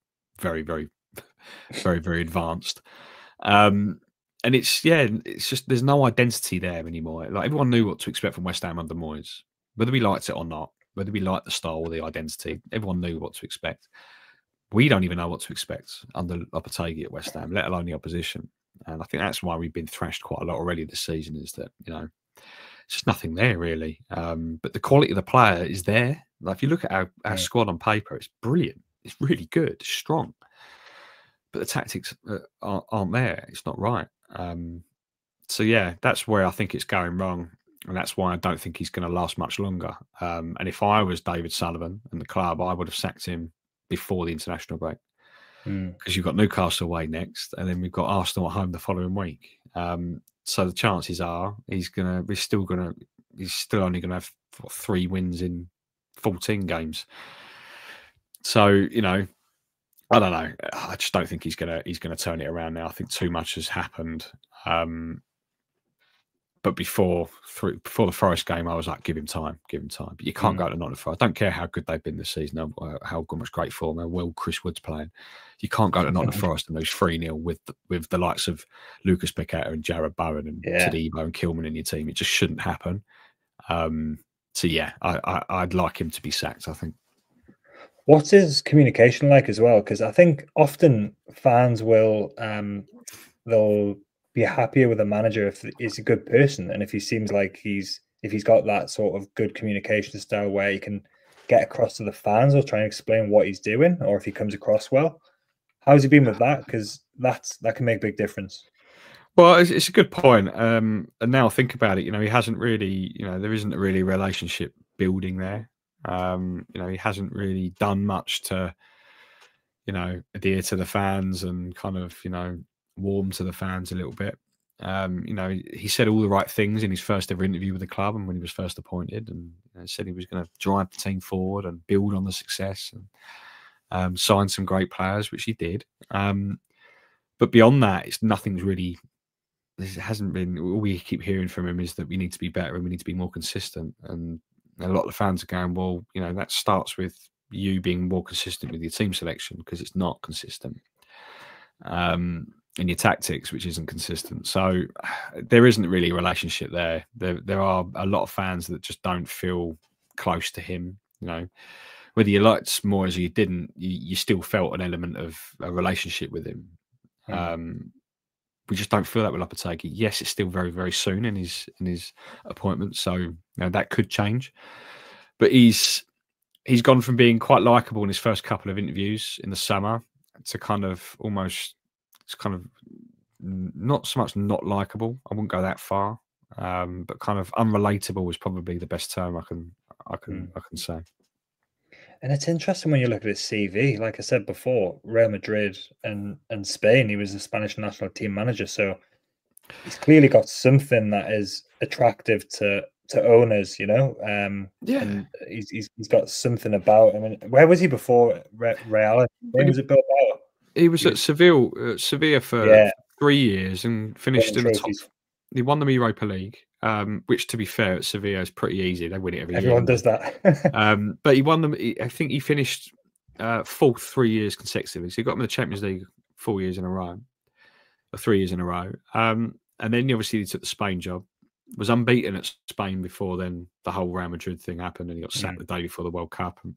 very, very, very, very advanced. Um, and it's yeah, it's just there's no identity there anymore. Like everyone knew what to expect from West Ham under Moyes, whether we liked it or not, whether we liked the style or the identity. Everyone knew what to expect. We don't even know what to expect under Lopetegui at West Ham, let alone the opposition. And I think that's why we've been thrashed quite a lot already this season. Is that you know, just nothing there really. Um, but the quality of the player is there. Like if you look at our, our yeah. squad on paper, it's brilliant. It's really good, strong. But the tactics uh, aren't, aren't, there. It's not right. Um, so yeah, that's where I think it's going wrong, and that's why I don't think he's going to last much longer. Um, and if I was David Sullivan and the club, I would have sacked him before the international break because mm. you've got Newcastle away next, and then we've got Arsenal at home the following week. Um, so the chances are he's gonna, he's still gonna, he's still only gonna have what, three wins in 14 games. So, you know, I don't know. I just don't think he's gonna he's gonna turn it around now. I think too much has happened. Um, but before through, before the Forest game, I was like, give him time, give him time. But you can't mm. go to Nottingham Forest. I don't care how good they've been this season, how, how much great form, how well Chris Wood's playing. You can't go to Nottingham Forest and lose 3 0 with the, with the likes of Lucas Paqueta and Jarrod Bowen and yeah. Todibo and Kilman in your team. It just shouldn't happen. Um, so yeah, I, I would like him to be sacked. I think. What's communication like as well? Because I think often fans will um they'll be happier with a manager if he's a good person and if he seems like he's if he's got that sort of good communication style where he can get across to the fans or try and explain what he's doing or if he comes across well. How's he been with that? Because that's that can make a big difference. Well, it's, it's a good point. Um, and now think about it, you know, he hasn't really, you know, there isn't a really a relationship building there. Um, you know, he hasn't really done much to, you know, adhere to the fans and kind of, you know, warm to the fans a little bit. Um, you know, he said all the right things in his first ever interview with the club and when he was first appointed, and said he was going to drive the team forward and build on the success and um, sign some great players, which he did. Um, but beyond that, it's nothing's really this hasn't been all we keep hearing from him is that we need to be better and we need to be more consistent. And a lot of the fans are going, well, you know, that starts with you being more consistent with your team selection because it's not consistent. Um, and your tactics, which isn't consistent. So there isn't really a relationship there. There, there are a lot of fans that just don't feel close to him. You know, whether you liked more as you didn't, you, you still felt an element of a relationship with him. Mm. Um, we just don't feel that with Lopetegui. Yes, it's still very, very soon in his in his appointment, so you know, that could change. But he's he's gone from being quite likable in his first couple of interviews in the summer to kind of almost it's kind of not so much not likable. I wouldn't go that far, um, but kind of unrelatable is probably the best term I can I can mm. I can say. And it's interesting when you look at his CV. Like I said before, Real Madrid and and Spain, he was the Spanish national team manager. So he's clearly got something that is attractive to to owners, you know. Um, Yeah. and he's, he's he's got something about. him. mean, where was he before Real? When was it Bilbao? He was at Seville, uh, Sevilla for Yeah. three years and finished in the top. He won the Europa League, um, which, to be fair, at Sevilla is pretty easy. They win it every Everyone year. Everyone does that. Um, but he won them. he- I think he finished uh, fourth three years consecutively. So he got them in the Champions League four years in a row, or three years in a row. Um, and then obviously he took the Spain job. Was unbeaten at Spain before then the whole Real Madrid thing happened, and he got sacked Mm. the day before the World Cup. And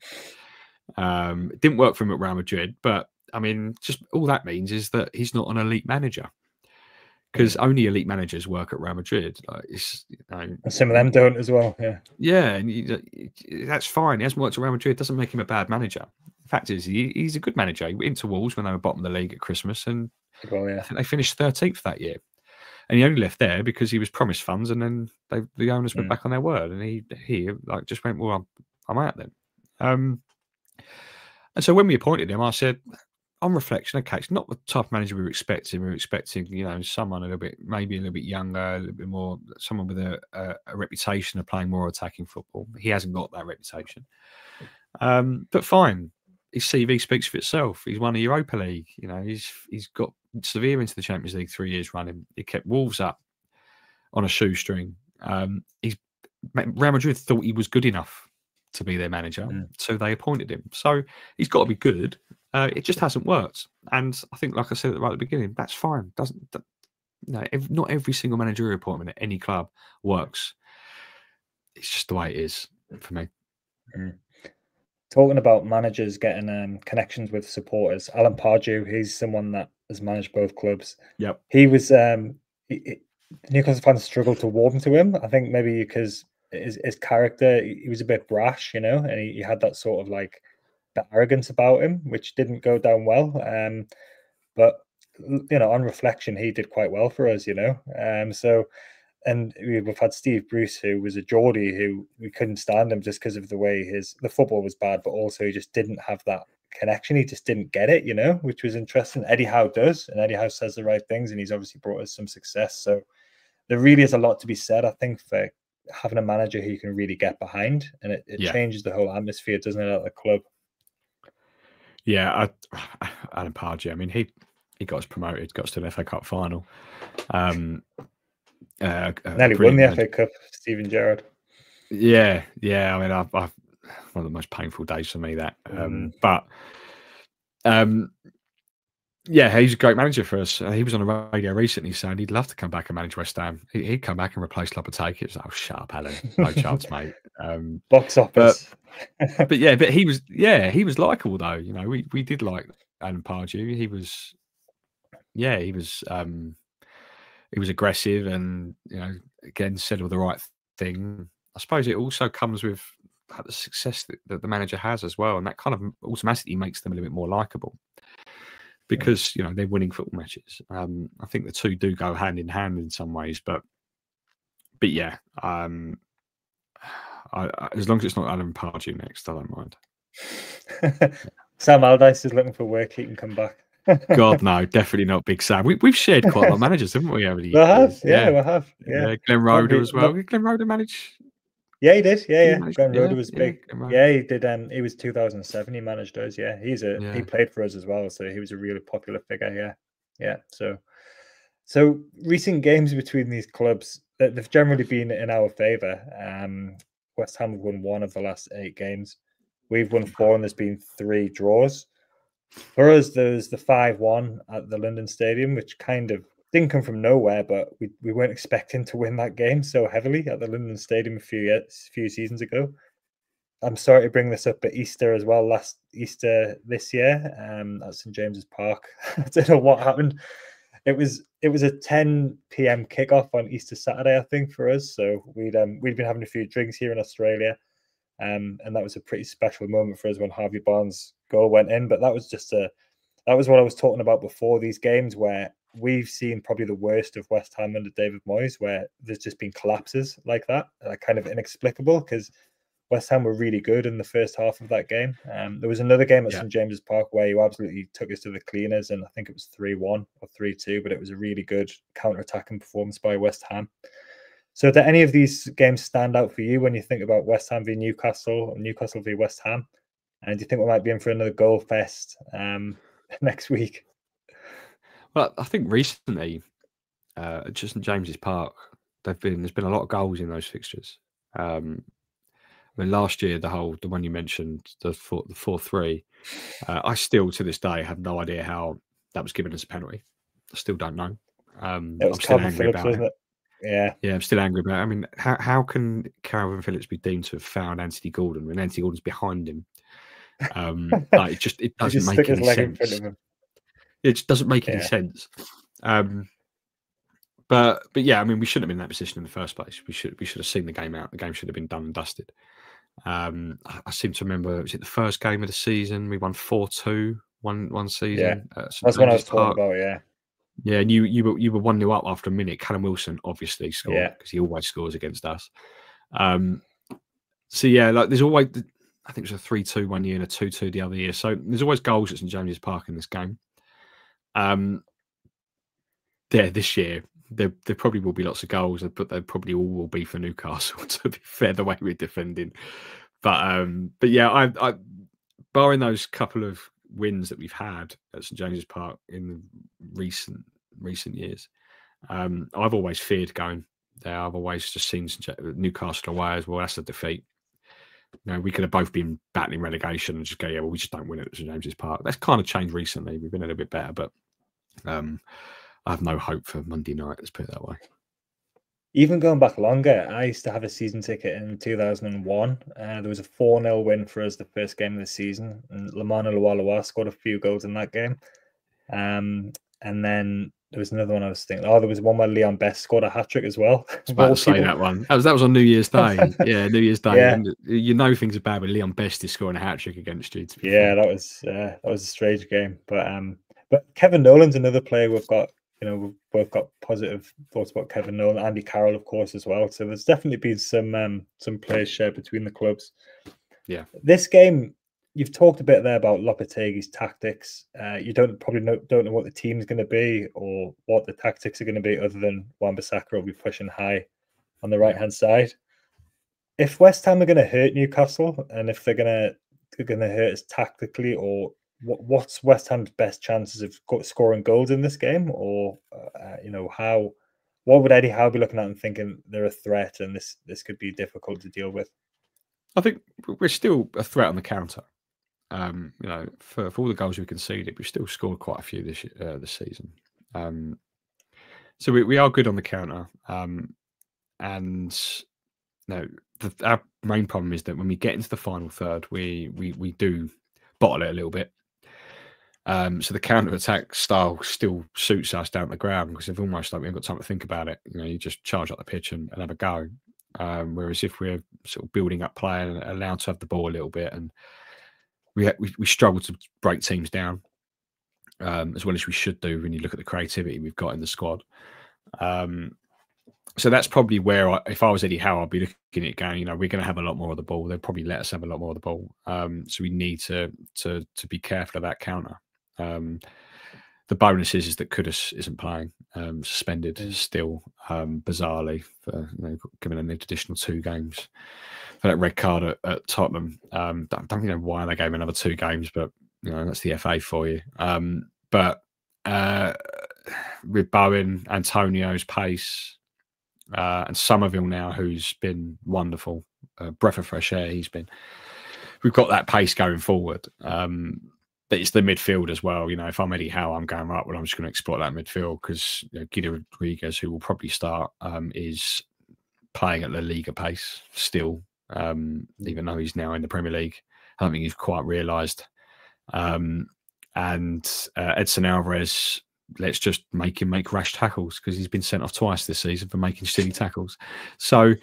um, it didn't work for him at Real Madrid, but I mean, just all that means is that he's not an elite manager because only elite managers work at Real Madrid. Like it's, you know, some of them don't as well. Yeah. yeah, and you, that's fine. He hasn't worked at Real Madrid. Doesn't make him a bad manager. The fact is, he, he's a good manager. He went into Wolves when they were bottom of the league at Christmas, and Well, I think they finished thirteenth that year. And he only left there because he was promised funds, and then they, the owners went Mm. back on their word, and he he like just went, well, I'm, I'm out then. Um, and so when we appointed him, I said, on reflection, okay, it's not the type of manager we were expecting. We were expecting, you know, someone a little bit, maybe a little bit younger, a little bit more, someone with a, a, a reputation of playing more attacking football. He hasn't got that reputation. Um, but fine, his CV speaks for itself. He's won a Europa League. You know, he's he's got Sevilla into the Champions League three years running. He kept Wolves up on a shoestring. Um, he's Real Madrid thought he was good enough to be their manager, Mm. so they appointed him. So he's got to be good. Uh, it just hasn't worked, and I think, like I said right at the beginning, that's fine. Doesn't that, no, ev- not every single managerial appointment at any club works. It's just the way it is for me. Talking about managers getting um, connections with supporters, Alan Pardew, he's someone that has managed both clubs. Yep. He was um, he, he- Newcastle fans struggled to warm to him. I think maybe because his, his character, he he was a bit brash, you know, and he, he had that sort of like that arrogance about him, which didn't go down well. Um, but you know, on reflection, he did quite well for us, you know. Um, so and we- we've had Steve Bruce, who was a Geordie, who we couldn't stand him just because of the way his the football was bad, but also he just didn't have that connection. He just didn't get it, you know, which was interesting. Eddie Howe does, and Eddie Howe says the right things, and he's obviously brought us some success. So there really is a lot to be said, I think, for having a manager who you can really get behind, and it, it Yeah. changes the whole atmosphere, doesn't it, at the club? Yeah, I, Alan Pardew. I mean, he he got us promoted, got us to the FA Cup final. Um, uh, Nearly won the. FA Cup, Steven Gerrard. Yeah, yeah. I mean, I've, I've one of the most painful days for me that. Um, But um, yeah, he's a great manager for us. Uh, he was on the radio recently saying he'd love to come back and manage West Ham. He, he'd come back and replace Lopetegui. It was like, oh, shut up, Alan. No chance, mate. Um, Box office. but yeah, but he was yeah, he was likable though. You know, we we did like Alan Pardew. He was yeah, he was um he was aggressive and you know again said all the right thing. I suppose it also comes with the success that, that the manager has as well, and that kind of automatically makes them a little bit more likable because you know they're winning football matches. Um, I think the two do go hand in hand in some ways, but but yeah, um, I, I, as long as it's not Alan Pardew next, I don't mind. Sam Allardyce is looking for work. He can come back. God, no, definitely not Big Sam. We, we've shared quite a lot of managers, haven't we, over the We have, years? yeah, we have, yeah. yeah. Glenn Roeder as well. not- Did Glenn Roeder manage? Yeah, he did. Yeah, yeah. manage- Glenn Roeder yeah, was big. Roeder. Yeah, he did. Um, he was 2007. He managed us. Yeah, he's a Yeah. he played for us as well, so he was a really popular figure. Yeah, yeah. So, so recent games between these clubs, they- they've generally been in our favour. Um, West Ham have won one of the last eight games. We've won four, and there's been three draws. For us, there's the five-one at the London Stadium, which kind of didn't come from nowhere, but we, we weren't expecting to win that game so heavily at the London Stadium a few years, few seasons ago. I'm sorry to bring this up, but Easter as well. Last Easter this year, um, at St James's Park. I don't know what happened. It was it was a 10 p.m. kickoff on Easter Saturday, I think, for us. So we'd um, we'd been having a few drinks here in Australia, um, and that was a pretty special moment for us when Harvey Barnes' goal went in. But that was just a that was what I was talking about before these games, where we've seen probably the worst of West Ham under David Moyes, where there's just been collapses like that, uh, kind of inexplicable because West Ham were really good in the first half of that game. Um, there was another game at Yeah. St James's Park where you absolutely took us to the cleaners, and I think it was 3 1 or 3 2, but it was a really good counter attacking performance by West Ham. So, do any of these games stand out for you when you think about West Ham v Newcastle or Newcastle v West Ham? And do you think we might be in for another goal fest um, next week? Well, I think recently, uh, at just St James's Park, there've been there's been a lot of goals in those fixtures. Um, I mean, last year the whole the one you mentioned, the four the four three, uh, I still to this day have no idea how that was given as a penalty. I still don't know. Um, It was I'm still Kalvin angry Phillips, about it. it? Yeah. Yeah, I'm still angry about. It. I mean, how how can Kalvin Phillips be deemed to have found Anthony Gordon when Anthony Gordon's behind him? Um, like, it just it doesn't make any sense. Front of him. It just doesn't make any Yeah. sense. Um, but but yeah, I mean, we shouldn't have been in that position in the first place. We should we should have seen the game out. The game should have been done and dusted. Um, I, I seem to remember was it the first game of the season? We won four two one one season. St That's what I was talking about. Yeah. Yeah, and you you were you were one 0 up after a minute. Callum Wilson obviously scored Yeah. because he always scores against us. Um, so yeah, like there's always I think it was a three two one year and a two two the other year. So there's always goals at St James's Park in this game. Um, yeah, this year there there probably will be lots of goals, but they probably all will be for Newcastle. To be fair, the way we're defending, but um, but yeah, I, I barring those couple of wins that we've had at St James's Park in recent recent years, um, I've always feared going there. I've always just seen Newcastle away as well. That's a defeat. You know, we could have both been battling relegation and just go, yeah, well, we just don't win at St James's Park. That's kind of changed recently. We've been a little bit better, but um, I have no hope for Monday night. Let's put it that way. Even going back longer, I used to have a season ticket in 2001. Uh, there was a 4 0 win for us the first game of the season, and Lomana LuaLua scored a few goals in that game. Um, and then there was another one I was thinking. Oh, there was one where Leon Best scored a hat trick as well. I was about to say that one. That was that was on New Year's Day. yeah, New Year's Day. Yeah. You know things are bad when Leon Best is scoring a hat trick against you. Yeah, fair. that was uh, that was a strange game, but um, but Kevin Nolan's another player we've got. You know, we've both got positive thoughts about Kevin Nolan, Andy Carroll, of course, as well. So there's definitely been some um, some players shared between the clubs. Yeah. This game, you've talked a bit there about Lopetegui's tactics. Uh, you don't probably know, don't know what the team's going to be or what the tactics are going to be, other than Wan-Bissaka will be pushing high on the right hand side. If West Ham are going to hurt Newcastle, and if they're going to they're going to hurt us tactically, or what, what's West Ham's best chances of scoring goals in this game, or uh, you know how what would Eddie Howe be looking at and thinking they're a threat and this this could be difficult to deal with? I think we're still a threat on the counter. Um, you know, for, for all the goals we conceded, we've still scored quite a few this uh, this season. Um, so we, we are good on the counter. Um, and no, the, our main problem is that when we get into the final third, we we we do bottle it a little bit. Um, so the counter attack style still suits us down the ground because it's almost like we haven't got time to think about it, you know, you just charge up the pitch and, and have a go. Um, whereas if we're sort of building up play and allowed to have the ball a little bit, and we we, we struggle to break teams down um, as well as we should do when you look at the creativity we've got in the squad. Um, so that's probably where, I, if I was Eddie Howe, I'd be looking at it going, you know, we're going to have a lot more of the ball. They'll probably let us have a lot more of the ball. Um, so we need to to to be careful of that counter. Um, the bonus is, is that Kudus isn't playing, um, suspended Mm. still, um, bizarrely, for you know, given an additional two games for that red card at, at Tottenham. Um, don't, don't know why they gave him another two games, but you know that's the FA for you. Um, but uh, with Bowen, Antonio's pace, uh, and Summerville now, who's been wonderful, uh, breath of fresh air. He's been. We've got that pace going forward. Um, but it's the midfield as well. You know, if I'm Eddie Howe, I'm going right. Well, I'm just going to exploit that midfield because you know, Guido Rodriguez, who will probably start, um, is playing at La Liga pace still, um, even though he's now in the Premier League. I don't think he's quite realised. Um, and uh, Edson Alvarez, let's just make him make rash tackles because he's been sent off twice this season for making silly tackles. So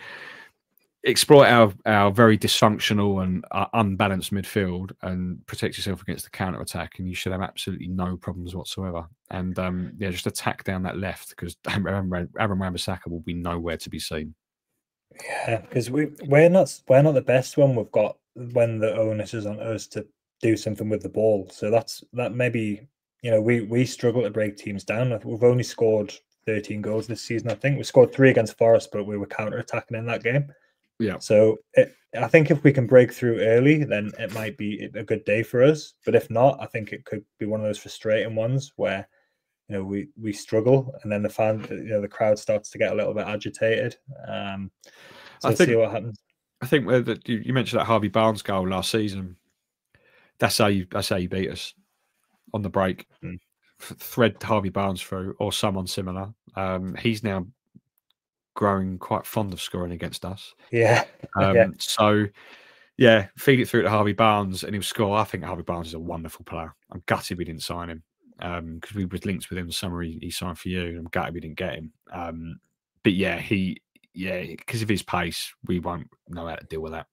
exploit our, our very dysfunctional and uh, unbalanced midfield and protect yourself against the counter attack, and you should have absolutely no problems whatsoever. And um, yeah, just attack down that left because Aaron Wan-Bissaka will be nowhere to be seen. Yeah, because we we're not we're not the best when we've got when the onus is on us to do something with the ball. So that's that maybe you know we we struggle to break teams down. We've only scored 13 goals this season. I think we scored three against Forest, but we were counter attacking in that game. Yeah. So it, I think if we can break through early, then it might be a good day for us. But if not, I think it could be one of those frustrating ones where you know we we struggle, and then the fan, you know, the crowd starts to get a little bit agitated. Um, so I think, see what happens. I think that you, you mentioned that Harvey Barnes goal last season. That's how you that's how you beat us on the break. Mm. Thread Harvey Barnes through or someone similar. Um, he's now growing quite fond of scoring against us. Yeah. Um, yeah. So, yeah, feed it through to Harvey Barnes and he'll score. I think Harvey Barnes is a wonderful player. I'm gutted we didn't sign him because um, we was linked with him the summer he, he, signed for you. I'm gutted we didn't get him. Um, but yeah, he, yeah, because of his pace, we won't know how to deal with that.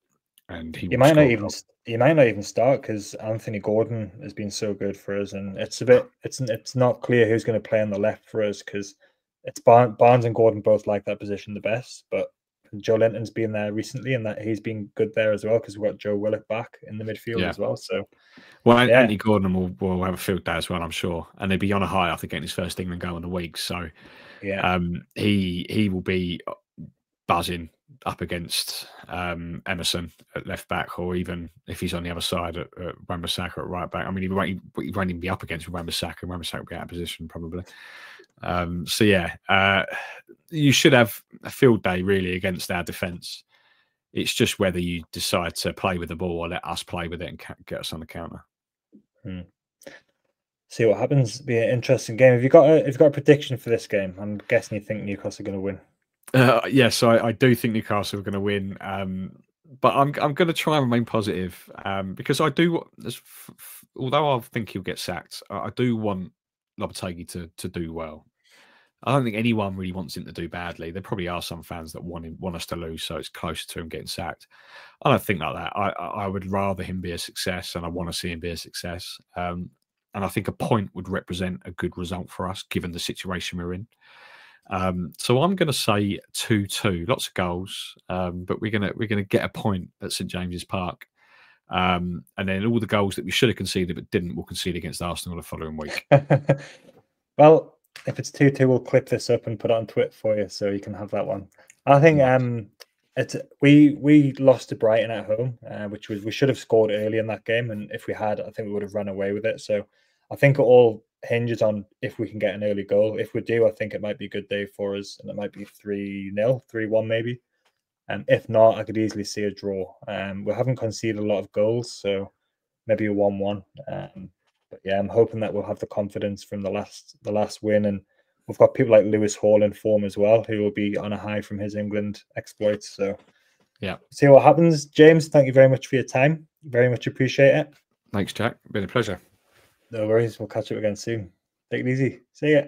And he, he might not even he might not even start because Anthony Gordon has been so good for us, and it's a bit it's it's not clear who's going to play on the left for us because it's Barnes and Gordon both like that position the best, but Joelinton's been there recently, and that he's been good there as well because we've got Joe Willock back in the midfield yeah. as well. So, well, yeah. Anthony Gordon will, will have a field day as well, I'm sure, and they'll be on a high after getting his first England goal in the week. So, yeah, um, he he will be buzzing up against um, Emerson at left back, or even if he's on the other side at, at at right back. I mean, he won't, he won't even be up against Wan-Bissaka, and Wan-Bissaka will be out of position probably. Um, so yeah, uh, you should have a field day really against our defence. It's just whether you decide to play with the ball or let us play with it and get us on the counter. Hmm. See what happens. Be an interesting game. Have you got a have you got a prediction for this game? I'm guessing you think Newcastle are going to win. Uh, yes, yeah, so I, I, do think Newcastle are going to win. Um, but I'm I'm going to try and remain positive um, because I do. Although I think he'll get sacked, I, I do want Lopetegui to to do well. I don't think anyone really wants him to do badly. There probably are some fans that want him want us to lose, so it's closer to him getting sacked. I don't think like that. I I would rather him be a success, and I want to see him be a success. Um, and I think a point would represent a good result for us, given the situation we're in. Um, so I'm going to say two-two, lots of goals, um, but we're gonna we're gonna get a point at St James's Park. Um, and then all the goals that we should have conceded but didn't, we'll concede against Arsenal the following week. well, if it's two two, we'll clip this up and put it on Twitter for you, so you can have that one. I think um, it's we we lost to Brighton at home, uh, which was we should have scored early in that game, and if we had, I think we would have run away with it. So I think it all hinges on if we can get an early goal. If we do, I think it might be a good day for us, and it might be three 0 three one maybe. Um, if not, I could easily see a draw. Um, we haven't conceded a lot of goals, so maybe a one-one. Um, but yeah, I'm hoping that we'll have the confidence from the last the last win, and we've got people like Lewis Hall in form as well, who will be on a high from his England exploits. So yeah, see what happens. James, thank you very much for your time. Very much appreciate it. Thanks, Jack. Been a pleasure. No worries. We'll catch up again soon. Take it easy. See ya.